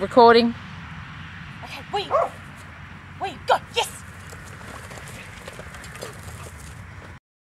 recording. Okay, wait. Wait, go. Yes.